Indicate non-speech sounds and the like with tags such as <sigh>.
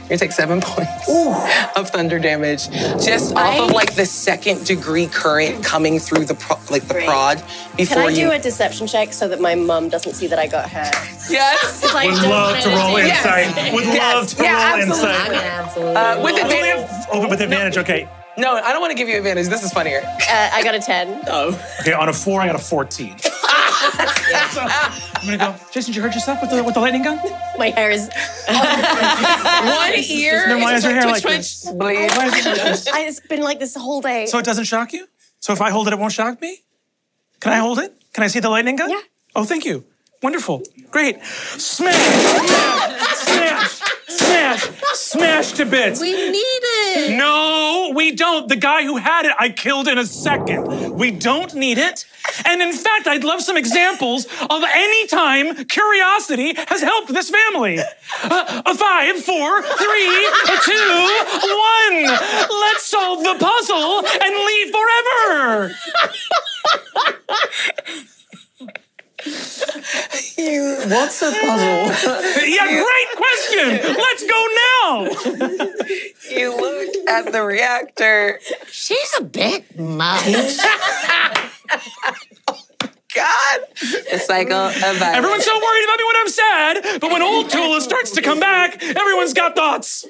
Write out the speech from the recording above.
You're gonna take seven points of thunder damage, just I- off of like the second degree current coming through the pro- like the Great. prod Can before I you. do a deception check so that my mum doesn't see that I got hurt? Yes. <laughs> I Would love to roll to- insight. Would Yes. love to Yeah, roll absolutely. insight. I mean, absolutely. Uh, with Only advantage. if- oh, with advantage. Okay. No, I don't want to give you advantage. This is funnier. Uh, I got a 10. Oh. Okay. On a four, I got a 14. <laughs> So, I'm gonna go. Jaysohn, did you hurt yourself with the with the lightning gun? My hair is. <laughs> One ear. Then why is your hair like this? Bleed. It this? <laughs> I, it's been like this the whole day. So it doesn't shock you? So if I hold it, it won't shock me? Can I hold it? Can I see the lightning gun? Yeah. Oh, thank you. Wonderful. Great. Smash! Smash! Smash! Smash! Smash to bits. we need it. No, we don't. The guy who had it, I killed in a second. We don't need it. And in fact, I'd love some examples of any time curiosity has helped this family. Uh, a five, four, three, two, one. Let's solve the puzzle and leave forever. you, What's a puzzle? <laughs> Yeah, great question. Let's go now. You look at the reactor. She's a bit much. <laughs> God. The cycle of violence. Everyone's so worried about me when I'm sad, but when old Tula starts to come back, everyone's got thoughts.